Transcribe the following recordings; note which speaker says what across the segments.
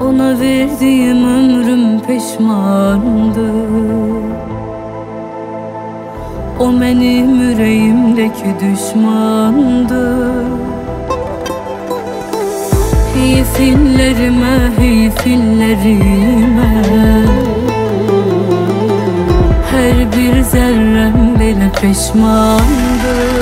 Speaker 1: Ona verdiğim ömrüm peşmandı O benim yüreğimdeki düşmandı. Hey fillerime, hey fillerime Her bir zerrem bile peşmandı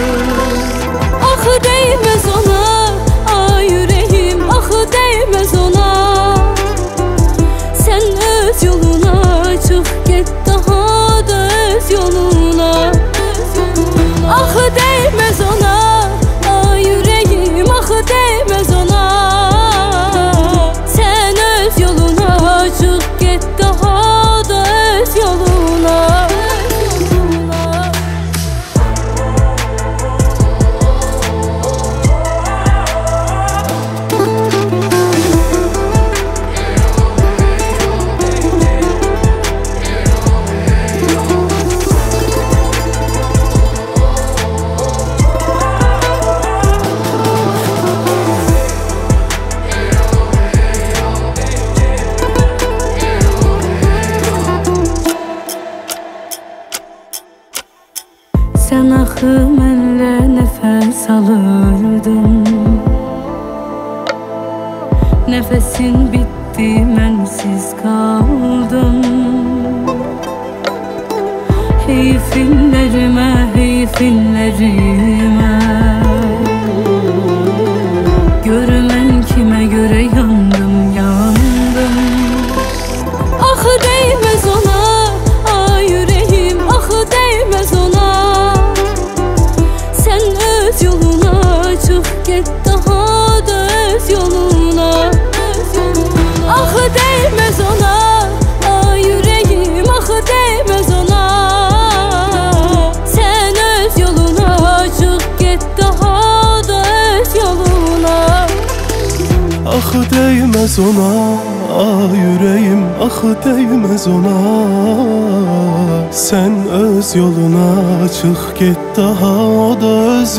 Speaker 1: Sen axı mənlə nəfəs alırdın. Nəfəsin bitdi, mənsiz qaldım Hey fillərimə, hey fillərimə Gör mən kimə görə yandım, yandım. Ah öz yoluna çık git daha da öz yoluna. Ah değmez ona, ah yüreğim ah değmez ona. Sen öz yoluna çık git daha da öz yoluna.
Speaker 2: Ah değmez ona Ah yüreğim ah değmez ona. Sen öz yoluna çık git daha o da
Speaker 1: değmez